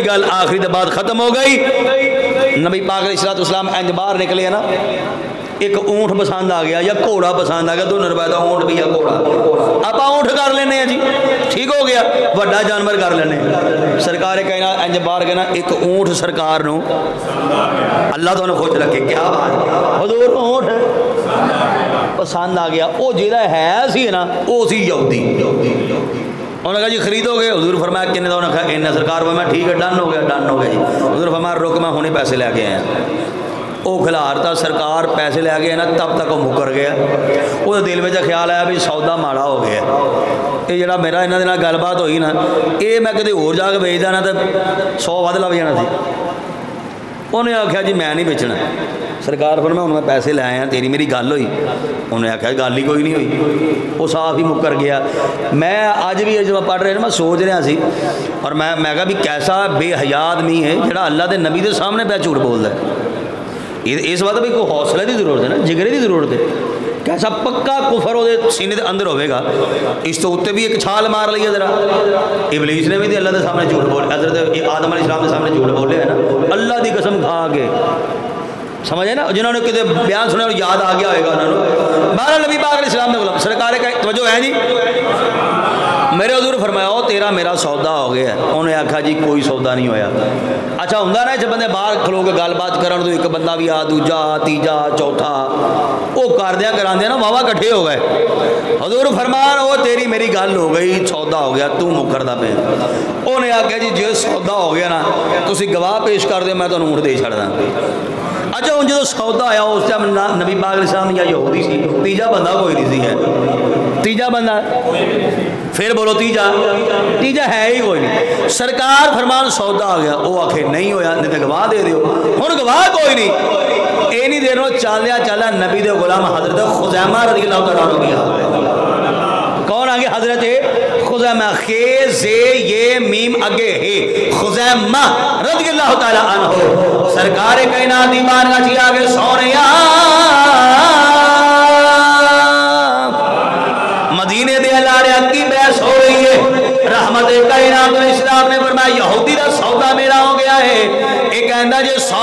गल आखिरी बात खत्म हो गई। नबी पाक इस्लाम इंज बाहर निकले ना। एक ऊंठ पसंद आ गया या घोड़ा पसंद आ गया दोनों रुपए का ऊँट भी या घोड़ा। आप ऊंठ कर लें जी। ठीक हो गया वाला जानवर कर लें सरकार कहना, इंज बार कहना, एक ऊंठ सरकार अल्लाह तुम खुश रखे, क्या हजूर ऊँट पसंद आ गया। वह जो है सी ना वो सी यौदी उन्होंने कहा, जी खरीदोगे? हजूर फरमा किन्ने का उन्हें कहा इन्हें सरकार मैं, ठीक है, डन हो गया, डन हो गया जी। हजूर फरमा रुक, मैं हमने पैसे लैके आया। वो खिलारता सरकार पैसे लै गए ना तब तक वो मुकर गया वो दिल में ख्याल आया भी सौदा माड़ा हो गया ये जरा मेरा इन्होंने नाल गलबात हुई ना ये मैं कितने होर जाके बेचदा ना तो सौ वध लग जाना सी उन्हें आख्या जी मैं नहीं बेचना सरकार फिर मैं हूँ मैं पैसे लै आया तेरी मेरी गल हुई उन्हें आख्या गल ही कोई नहीं हुई वो साफ़ ही मुकर गया मैं अज भी जब पढ़ रहे मैं सोच रहा सी और मैं मैं भी कैसा बेहया आदमी है जोड़ा अल्लाह के नबी के सामने पै झूठ बोलता है इस बात भी कोई हौसले की ज़रूरत है ना? जिगरे की ज़रूरत है। कैसा पक्का कुफर वो सीने के अंदर होगा इस तो उत्ते भी एक छाल मार ली है जरा। इबलीस ने भी अल्लाह के सामने झूठ बोल, हज़रत आदम इस्लाम के सामने झूठ बोले है ना? अल्लाह की कसम खा के। समझे ना? जिन्होंने कितने बयान सुने याद आ गया होगा उन्होंने। बारह नबी पाक इस्लाम ने बोला, सरकार का तवजो है जी मेरे हजूर फरमाया तेरा मेरा सौदा हो गया उन्हें आखा, जी, कोई सौदा नहीं होया। अच्छा होंगे ना, जब बंदे बाहर खलो के गलबात करन तो एक बंदा भी आ, दूजा, तीजा, चौथा वो करद्या कराद्या ना, वावा कट्ठे हो गए। हजूर फरमान वो तेरी मेरी गल हो गई, सौदा हो गया, तू मुकरदा पे उन्हें आख्या जी, जो सौदा हो गया ना तुम गवाह पेश कर दो, मैं तुम्हें ऊँट दे छड़दा अच्छा हूँ जो सौदा आया, उस टाइम नबी पाक इस्लाम या यहूदी सी, तीजा बंदा कोई नहीं है। तीजा बंदा? फिर बोलो, तीजा। तीजा है ही कोई नहीं। सरकार फरमान, सौदा आ गया। वो आखे, नहीं होया। नहीं तो गवाह दे दो हूँ गवाह कोई नहीं। ये नहीं देर चलया चलया, नबी दे गुलाम हज़रत खुजैमा रज़ी अल्लाह की कौन गया हज़रत? खुजैमा। खे जे, ये, मीम, अगे, हे, खुजैमा रज़ी अल्लाह अन्हु। सरकार कायनात दी बारगाह च आगे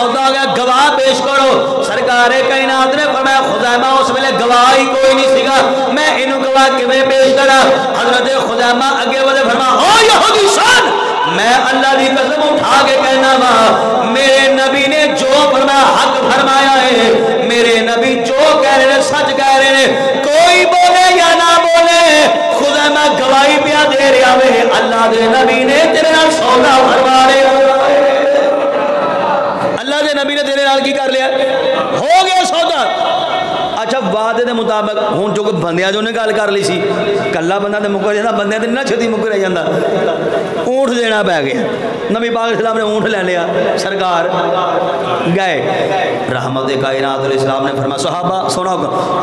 फरमाया गवाह पेश करो। सरकार कायनात ने फरमाया खुजैमा उस वेले गवाह ही कोई नहीं मैं इन्हू गवाह किवें पेश करा? हज़रत खुजैमा अगे वाले फरमा ओ यहूदी सन मैं अल्लाह की कसम उठा के कहना वा, मेरे नबी ने जो फरमाया, हक फरमाया है। मेरे नबी जो कह रहे सच कह रहे कोई बोले या ना बोले खुदा मैं गवाही पिया दे आवे अल्लाह दे नबी ने तेरे सौदा अल्लाह के नबी ने तेरे नाल की कर लिया हो गया सौदा वादे के मुताबिक हूँ जो बंद जो गल कर ली सी। कला बंदा तो मुकर जाता बंद तो ना छेती मुकर जाता ऊँट देना पै गया। नबी पाक इस्लाम ने ऊँट ले लिया। सरकार गए। रहमत कायनात इस्लाम ने फरमाया, सहाबा, सुना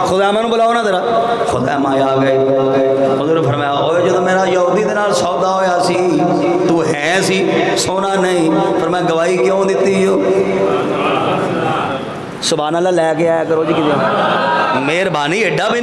खुदामा बुलाओ ना तेरा खुदामा आ गए। उधर फरमाया, ओए जो मेरा यहूदी के सौदा होया सी, तू है सी, सोना नहीं। पर मैं गवाही क्यों दी सुबह अल्लाह, लैके आया करो जी कि मेहरबानी एडा भी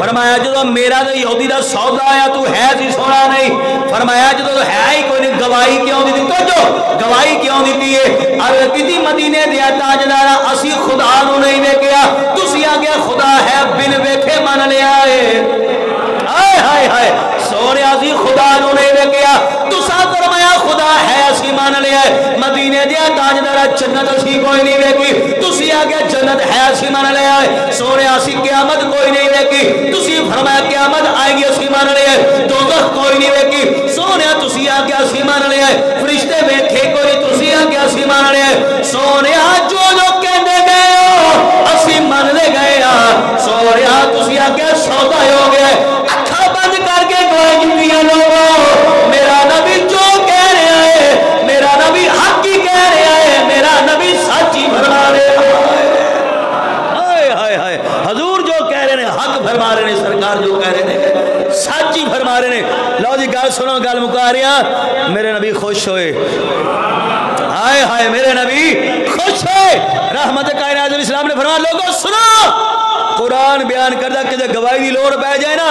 फरमाया जो मेरा तो का सौदा आया, तू है सी सोना नहीं। फरमाया जो तो है ही कोई नहीं, गवाही क्यों दी तो जो गवाही क्यों दी है? अर्ज़ की मदीने दिया ताजदारा, असी खुदा नहीं वेख्या। तुसी आ गया खुदा है बिन वेखे मन लिया है हाय हाय। सोने असी खुदा नहीं वेख्या तुसा फरमाया, खुदा है, असी मान लिया मदीने दिया ताजदारा जन्नत असी कोई नहीं वेखी। तुसी आ जन्नत है, असी मान लिया सोने असी क्यामत कोई नहीं वेखी। तुसी फरमाया, क्यामत आएगी, असी मान लिया दोजख कोई नहीं वेखी। सोने तुसी आ गया मान लिया फरिश्ते वेखे कोई, तुसी आ गया मान लिया सोने जो लोग कहते गए असी मन ले गए सोने तुसी आ सौदा हो गया रहा मेरे नबी खुश होए। हाय हाय, मेरे नबी खुश है रहमत कायनात इस्लाम ने फरमाया, लोगों, सुनो। कुरान बयान करता कि गवाही की लोड़ पै जाए ना,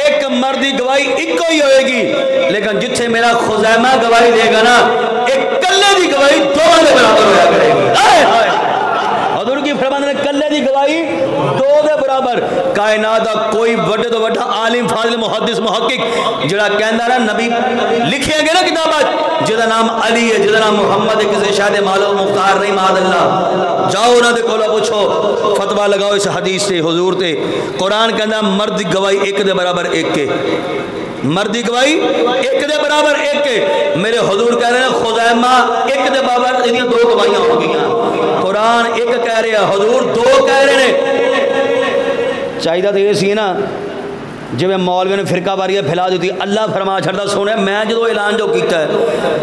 एक मर्द की गवाही इको ही होएगी। लेकिन जिथे मेरा खुजैमा गवाही देगा ना, एक कल्ले की गवाही के बराबर होया फरमान की गवाही दो के बराबर। कायनात का कोई बड़े तो बड़ा आलिम, फाजिल मुहदस मुहक्किक, जड़ा कहंदा ना, नबी लिखे गए ना किताबा जिहदा नाम अली है जिहदा नाम मुहम्मद है, किसी शायद मालो मुख्तार नहीं माद अल्लाह। जाओ उन्होंने कोलो पूछो फतवा लगाओ इस हदीस से, हजूर से कुरान कहंदा, मर्द गवाही एक दे बराबर एक के। मर्द गवाही, एक दे बराबर, एक मेरे हजूर कह रहे हैं खुजैमा एक दे बराबर इदियाँ दो गवाहियाँ हो गई कुरान एक कह रहे हैं, हजूर दो कह रहे हैं। चाहिए तो यह ना जिमें मौलवी ने फिरका बारी फैला दी अल्लाह फरमा छड़ता सोने, मैं जो ऐलान जो किया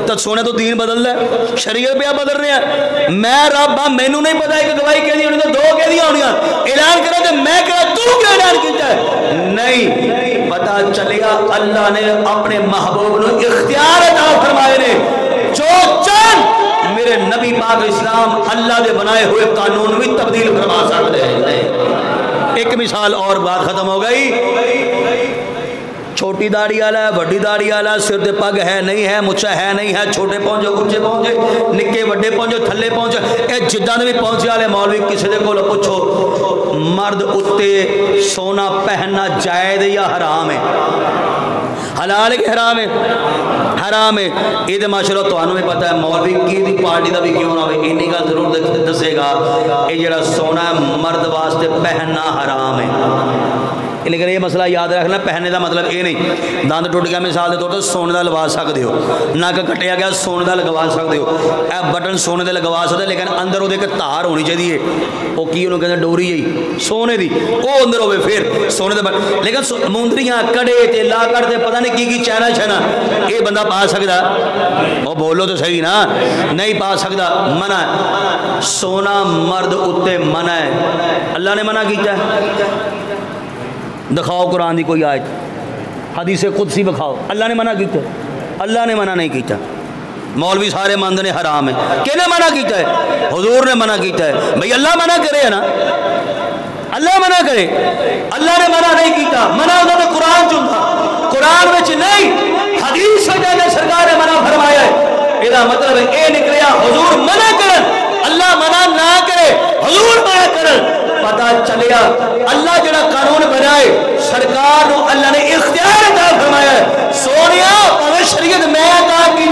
तो सोने तो दीन बदल है शरीर पे बदल रहा है। मैं रब हाँ मैनू नहीं पता एक गवाही कहनी होनी तो दो कहदी होनी ऐलान करा तो मैं कह तू क्यों ऐलान किया नहीं। पता चलेगा, अल्लाह ने अपने महबूब न इख्तियार अदा फरमाए ने। जो चंद मेरे नबी पाक इस्लाम अल्लाह के बनाए हुए कानून भी तब्दील फरमा सकते हैं। एक मिसाल और बात खत्म हो गई। छोटी दाढ़ी वाला है वड्डी दाढ़ी वाला, सिर से पग है नहीं है, मुच्छा है नहीं है, छोटे पहुँचे उच्चे पहुँचे निके व्डे पहुँचे थले पहुँचे ये जिदा भी पहुँचे वाले मौलवी किसी के पुछो मर्द उत्ते सोना पहनना जायद या हराम है? हलाल के हराम है? हराम है। ये माशा तो भी पता है, मौलवी की पार्टी का भी क्यों ना हो इन्नी गल ज़रूर दसेगा ये जरा सोना मर्द वास्ते पहनना हराम है। लेकिन ये मसला याद रखना, पहनने का मतलब ये नहीं। दंद टुट गया, मिसाल के तौर पर सोने का लगा सकते हो। नक कटिया गया, सोने का लगवा सकते हो। यह बटन सोने के लगवा सकते लेकिन अंदर वो धार होनी चाहिए वो की उन्होंने कहते डोरी जी सोने की वो अंदर हो फिर, सोने के लेकिन मुंदरियाँ कड़े ते लाकड़ ते पता नहीं की की चैना छैना। ये बंदा पा सकता वो बोलो तो सही ना। नहीं पा सकता मना। सोना मर्द उत्ते मना है। अल्लाह ने मना किया दिखाओ कुरान की कोई आयत। हदीसे खुद सी दिखाओ अल्लाह ने मना किया अल्लाह ने मना नहीं किया मौलवी सारे मंद ने हराम है। किने मना किया है? हजूर ने मना किया है। भाई, अल्लाह मना करे है ना? अल्लाह मना करे। अल्लाह ने मना नहीं किया मना उन्होंने कुरान चुनता कुरान में नहीं, हदीस सरकार ने मना फरमाया है। यदा मतलब ये निकलिया, हजूर मना कर अल्लाह मना ना करे, हजूर मना कर पता चलिया। अल्लाह जरा कानून बनाए, सरकार अल्लाह ने इख्तियार अदा फरमाया सोनिया, भावे शरीयत मैं अदा की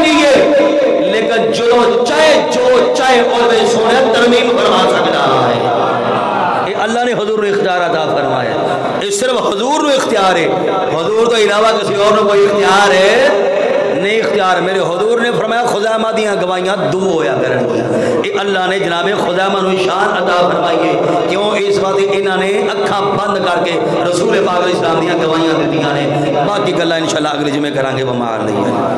लेकिन जो चाहे जो चाहे और सोने तरमीम फरमा सकता है। अल्लाह ने हजूर इख्तियार अदा फरमाया सिर्फ़ हजूर इख्तियार है। हजूर तो अलावा किसी और कोई इख्तियार है? नहीं इख्तियार। मेरे हजूर दिया गवाइया दो होया कर अल्लाह ने जनाब खुदामा शान अदा फरमाइए क्यों? इस बात इन्होंने अखा बंद करके रसूल पागल इस्लाम दवाइया गवाइयाँ दी ने। बाकी गल् इन शाला अगले जिम्मे करा बमार नहीं है